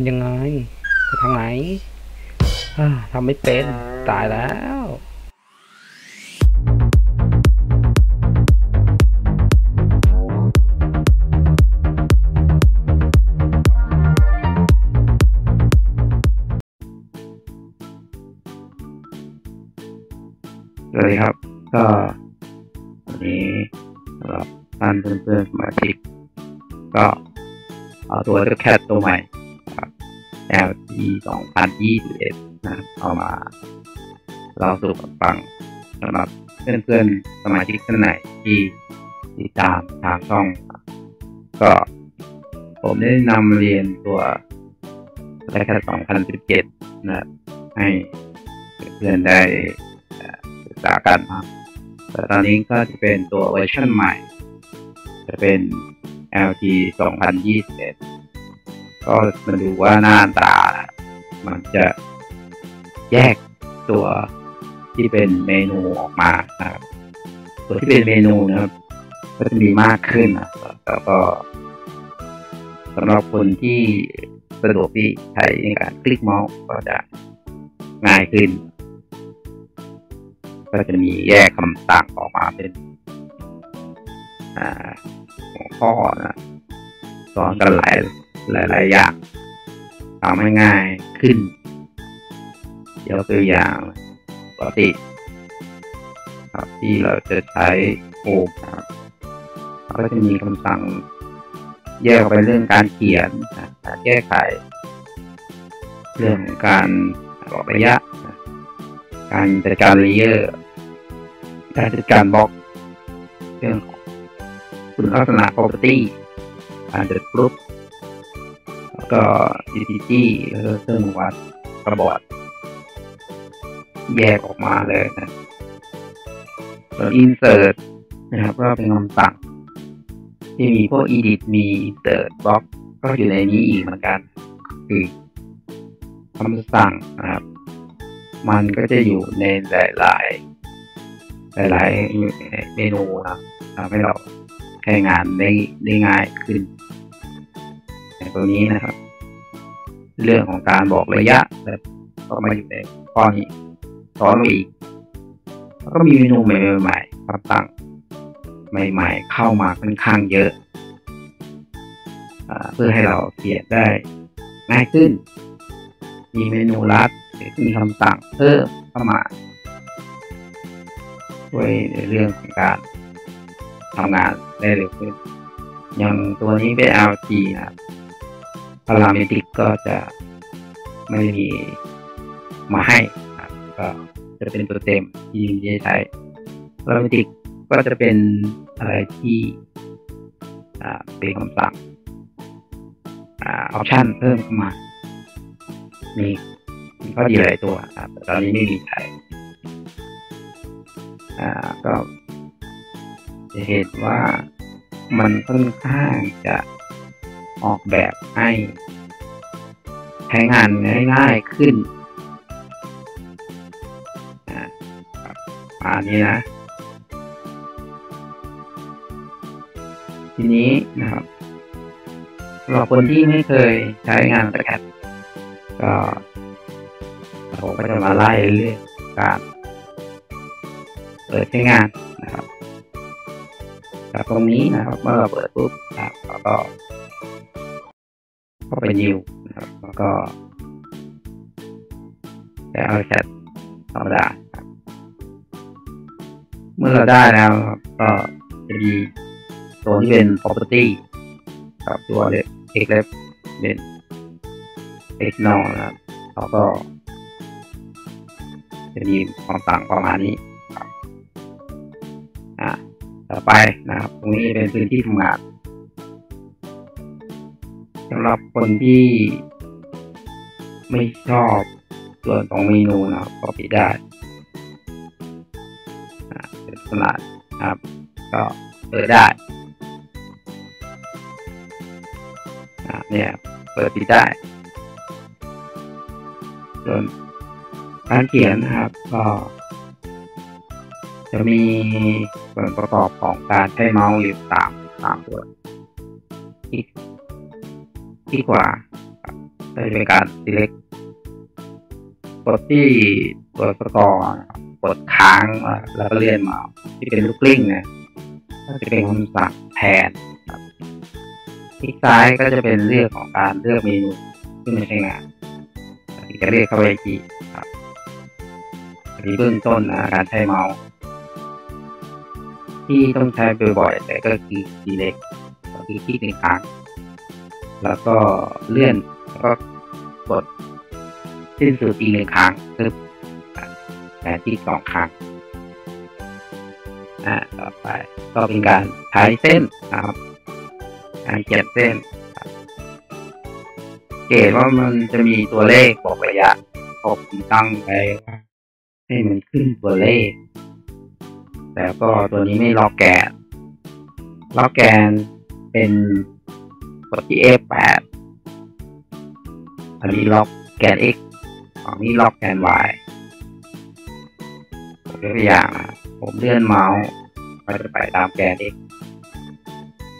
ำยังไงไปทางไหนทำไม่เป็นตายแล้วสวัสดีครับ ก็วันนี้สำหรับท่านเพื่อนๆสมาชิกก็เอาตัวแคทตัวใหม่ LT 2021นะครับเอามาเราสู่กันฟังสำหรับเพื่อนๆสมาชิกท่านไหนที่ติดตามทางช่อง ก็ผมได้นำเรียนตัวแคท2017 นะครับให้เพื่อนๆได้ศึกษากันครับแต่ตอนนี้ก็จะเป็นตัวเวอร์ชันใหม่ จะเป็น LT 2021 ก็มาดูว่าหน้าตา มันจะแยกตัวที่เป็นเมนูออกมานะครับตัวที่เป็นเมนูนะครับ ก็จะมีมากขึ้นนะแล้วก็สำหรับคนที่สะดวกที่ใช้ในการคลิกเมาส์ก็จะง่ายขึ้น ก็จะมีแยกคำสั่งออกมาเป็นอ่าหัวข้อนะสอนกันหลาย หลายหลายอย่างทำให้ง่ายขึ้นยกตัวอย่างปกติครับที่เราจะใช้โอมครับก็จะมีคำสั่งแยกไปเรื่องการเขียนการแก้ไข เรื่องการบอกระยะ การจัดการ layer การจัดการบล็อก เรื่องของคุณลักษณะ property การจัดกรุ๊ป ก็ utility แล้วก็เครื่องวัด clipboard แยกออกมาเลยนะส่วน insert นะครับก็เป็นคำสั่ง ที่มีพวก edit มี insert block ก็อยู่ในนี้อีกเหมือนกัน คือคำสั่งนะครับ มันก็จะอยู่ในหลาย ๆ หลาย ๆ เมนูนะครับทำให้เราใช้งานได้ได้ง่ายขึ้น ตัวนี้นะครับ เรื่องของการบอกระยะแบบก็มาอยู่ในข้อนี้สอนมาอีกแล้วก็มีเมนูใหม่ๆคำสั่งใหม่ ๆ เข้ามาค่อนข้างเยอะเพื่อให้เราเขียนได้ง่ายขึ้น มีเมนูลัดมีคำสั่งเพิ่มเข้ามาช่วยในเรื่องของการทำงานได้เร็วขึ้นอย่างตัวนี้เป็น LT นะครับ พาราเมติกก็จะไม่มีมาให้ก็จะเป็นตัวเต็มที่จะใช้พาราเมติกก็จะเป็นอะไรที่เป็นคำสั่งออปชันเพิ่มเข้ามามีก็ดีหลายตัวครับแต่ตอนนี้ไม่มีใช้อ่ก็จะเห็นว่ามันค่อนข้างจะ ออกแบบให้ใช้งานง่ายๆขึ้นอ่าอันนี้นะ ทีนี้นะครับสำหรับคนที่ไม่เคยใช้งานสแคทก็ผมก็จะมาไล่เรื่องการเปิดใช้งานนะครับจากตรงนี้นะครับ เมื่อเปิดปุ๊บนะครับก็ ก็ไป new นะครับแล้วก็แต่เอาแชทธรรมดาครับ เมื่อเราได้แล้วครับก็จะมีตัวที่เป็น property ครับตัวเล็กเอกเล็บเป็น x n o นะครับแล้วก็ จะมีความต่างประมาณนี้ครับอ่าต่อไปนะครับ ตรงนี้เป็นพื้นที่ทำงาน สำหรับคนที่ไม่ชอบส่วนของเมนูนะครับก็ปิดได้เป็นขนาดครับ ก็เปิดได้เนี่ยเปิดปิดได้ ส่วนการเขียนนะครับ ก็ จะมีส่วนประกอบของการใช้เมาส์อยู่สามสามตัวที่ ที่กว่าจะเป็นการ select กดที่ตัวสกอร์นะครับกดค้างแล้วก็เลื่อนมาที่เป็นลูกกลิ้งนะก็จะเป็นคำสั่งแทนคลิกซ้ายก็จะเป็นเรื่องของการเลือกเมนูที่ไม่ใช่งานที่จะเรียกเข้าไปอีกทีครับอันนี้เบื้องต้นนะการใช้เมาส์ที่ต้องใช้บ่อยๆแต่ก็คือ select ก็คือคลิกหนึ่งครั้ง แล้วก็เลื่อนแล้วก็กดสิ้นสุดอีกหนึ่งครั้งคือแต่ที่สองครั้งอ่าต่อไปก็เป็นการใช้เส้นนะครับ การเขียนเส้นเกตว่ามันจะมีตัวเลขบอกระยะผมตั้งไปให้มันขึ้นตัวเลขแต่ก็ตัวนี้ไม่ล็อกแกนล็อกแกนเป็น กดที่ F8 อันนี้ล็อกแกน X อันนี้ล็อกแกน Y ผมยกตัวอย่างนะผมเลื่อนเมาส์ก็จะไปตามแกน X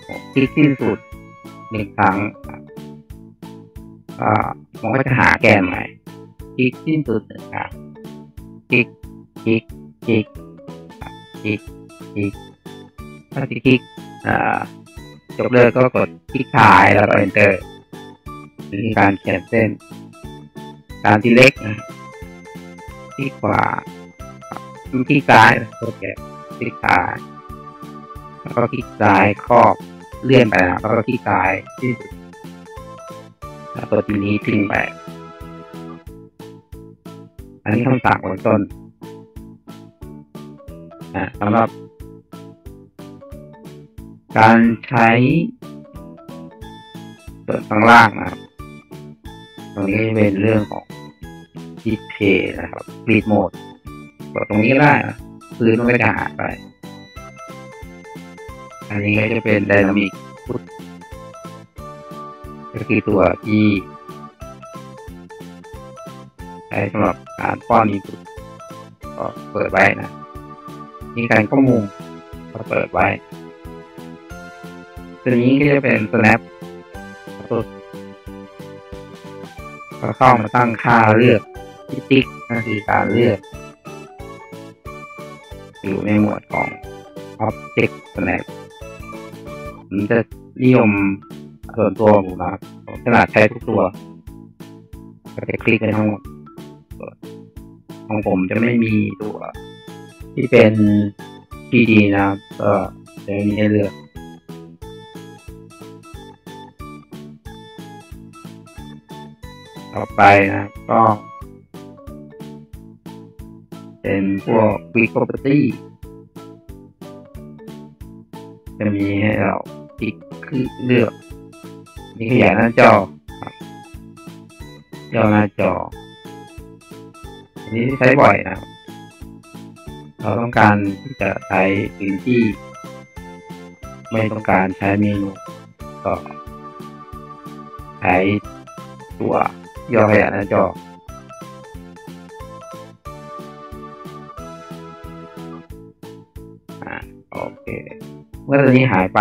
ผมคลิกสิ้นสุดหนึ่งครั้งก็ผมก็จะหาแกนใหม่คลิกสิ้นสุดหนึ่งครั้งคลิกคลิกคลิกคลิกคลิกถ้าคลิกอ่า จบเลยก็กดคลิกถ่ายแล้วก็ enter นี่คือการเขียนเส้น การที่เล็กนะที่ขวาดูที่ซ้ายโอเคที่ซ้ายแล้วก็คลิกซ้ายครอบเลื่อนไปนะแล้วก็คลิกซ้ายที่สุดแล้วตัวทีนี้ทิ้งไป อันนี้คำสั่งบนต้นนะสำหรับ การใช้ส่วนข้างล่างนะครับตรงนี้เป็นเรื่องของ display นะครับ grid mode กดตรงนี้ก็ได้นะพื้นมันก็จะหายไป อันนี้ก็จะเป็น dynamic put ก็คือตัวที่ใช้สำหรับการป้อน input ก็เปิดไว้นะมีการข้อมูลก็เปิดไว้ ตัวนี้ก็จะเป็น snap ก็เข้ามาตั้งค่าเลือกที่ติ๊กก็คือการเลือก อยู่ในหมวดของ Object Snap ผมจะนิยมส่วนตัวผมนะครับขนาดใช้ทุกตัวก็จะคลิกไปทั้งหมดของผมจะไม่มีตัวที่เป็น PD นะครับก็จะมีให้เลือก ต่อไปนะครับก็ เป็นพวก Quick Property จะมีให้เราคลิกคือเลือก มีขยายหน้าจอครับย่อหน้าจอ อันนี้ใช้บ่อยนะครับ เราต้องการที่จะใช้พื้นที่ ไม่ต้องการใช้เมนูก็ใช้ตัว ย่อขยายหน้าจออ่าโอเค เมื่อตัวนี้หายไป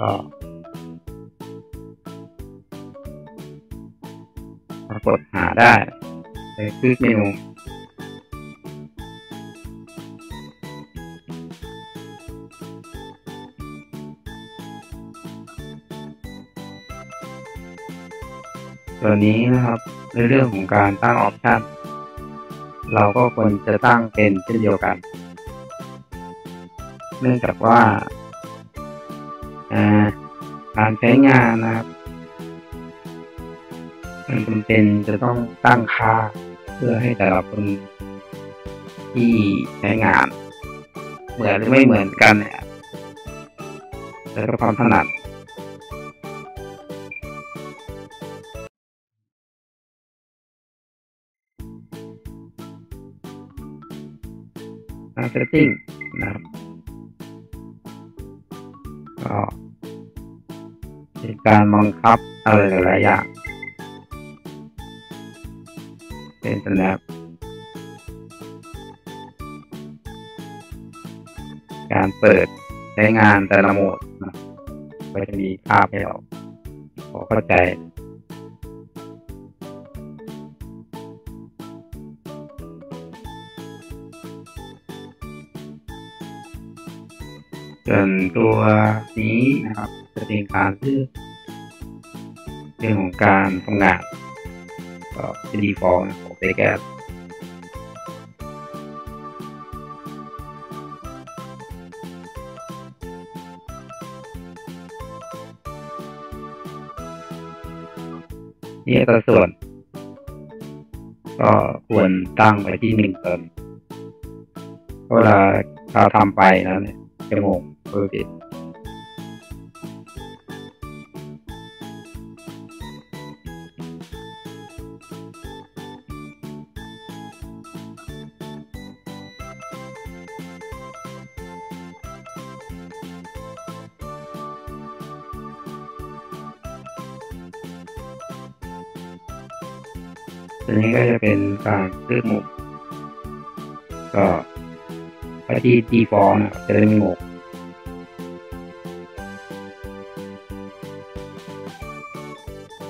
ก็ปรากฏหาได้ในคลิกเมนู ตัวนี้นะครับในเรื่องของการตั้งออปชันเราก็ควรจะตั้งเป็นเช่นเดียวกัน เนื่องจากว่าการใช้งานนะครับ มันจำเป็นจะต้องตั้งค่าเพื่อให้แต่ละคนที่ใช้งาน เหมือนหรือไม่เหมือนกันเนี่ยแล้วก็ความถนัด setting นะครับก็เป็นการบังคับอะไรหลายๆอย่างเป็น snap การเปิดใช้งานแต่ละโหมดนะก็จะมีภาพให้เราพอเข้าใจ ส่วนตัวนี้นะครับจะเป็นการเลือกเรื่องของการทำงานก็เป็น default นะของ t e c a s นี่สัดส่วน ก็ควรตั้งไปที่หนึ่งเติมเวลาเราทำไปแล้วเนี่ยจะงง เออผิดตัวนี้ก็จะเป็นการเลือกมุมก็ไปที่ default นะครับจะได้ไม่งง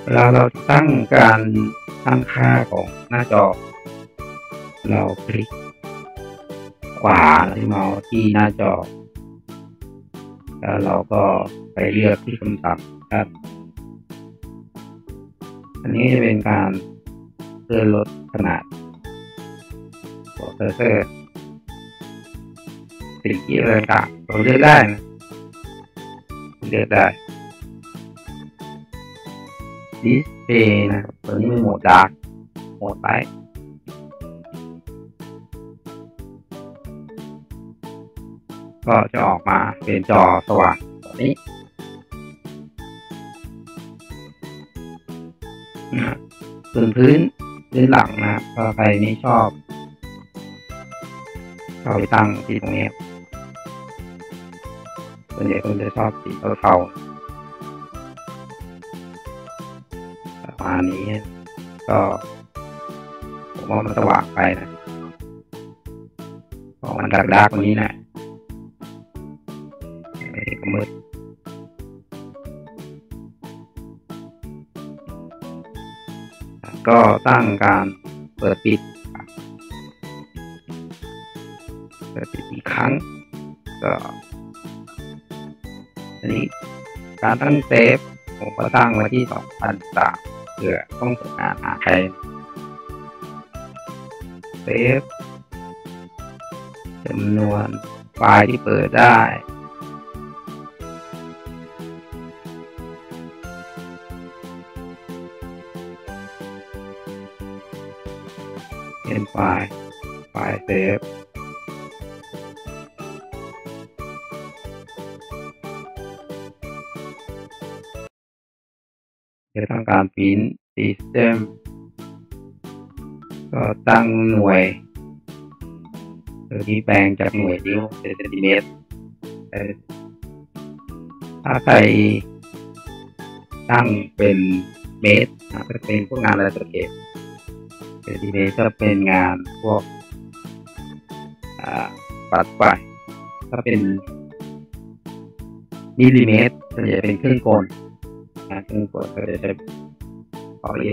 เวลาเราตั้งการตั้งค่าของหน้าจอ เราคลิกขวาที่เมาส์ที่หน้าจอ แล้วเราก็ไปเลือกที่คำสั่งครับ อันนี้จะเป็นการเลื่อนลดขนาดของ cursor สิ่งที่อะไรต่างเราเลือกได้เลือกได้ display นะครับตัวนี้เป็นโหมด dark โหมด lightก็จะออกมาเป็นจอสว่างแบบนี้นะส่วนพื้นพื้นหลังนะครับถ้าใครไม่ชอบเอาไปตั้งที่ตรงนี้ส่วนใหญ่คนจะชอบสีเทาๆ ประมาณนี้ ก็ผมว่ามันสว่างไปนะเพราะมันดักดักนี้นะไม่ได้ก็มืดก็ตั้งการเปิดปิด เปิดปิดอีกครั้ง ก็อันนี้การตั้งเซฟผมก็ตั้งไว้ที่2003เพื่อต้อ งทำงานหาใครเซฟจำนวนไฟล์ที่เปิดได้เป็นไฟล์ไฟล์เซฟ การพิมพ์ system ก็ตั้งหน่วยตัวนี้แปลงจากหน่วยนิ้วเป็นเซนติเมตรถ้าใครตั้งเป็นเมตรนะจะเป็นพวกงานระดับเกตเซนติเมตรก็เป็นงานพวกอ่าปัดไฟถ้าเป็นมิลลิเมตรส่วนใหญ่เป็นเครื่องกลนะเครื่องกลก็จะใช้ ต่อเอ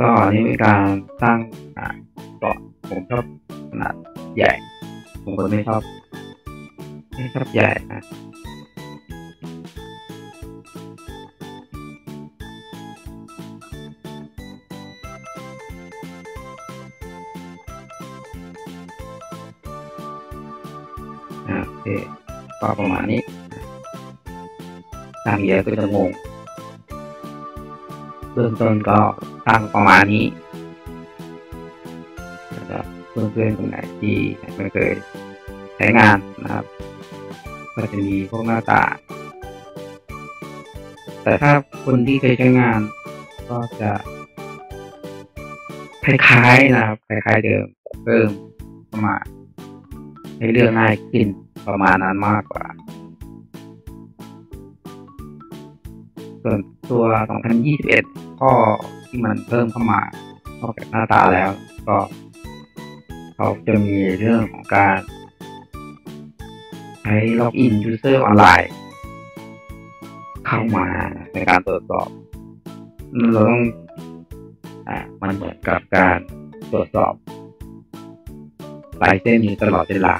ก็อันนี้เป็นการตั้างขนาดก่อนผมชอบขนาดใหญ่ ผมคนไม่ชอบไม่ชอบใหญ่นะอะโอเคก็ประมาณนี้ตั้งเยอะก็จะงงเบื้องต้นก็ ตั้งประมาณนี้แล้วก็เพื่อนๆคนไหนที่ไม่เคยใช้งานนะครับ ก็จะมีพวกหน้าตา แต่ถ้าคนที่เคยใช้งาน ก็จะคล้ายๆนะครับคล้ายๆเดิมเพิ่มเข้ามาในให้เรื่องง่ายขึ้นประมาณนั้นมากกว่า ส่วนตัว 2021ข้อ ที่มันเพิ่มเข้ามานอกจากหน้าตาแล้ว ก็เขาจะมีเรื่องของการใช้ล็อกอิน user ออนไลน์เข้ามาในการตรวจสอบเราต้องอ่ามันเหมือนกับการตรวจสอบลายเส้นนี้ตลอดเวลา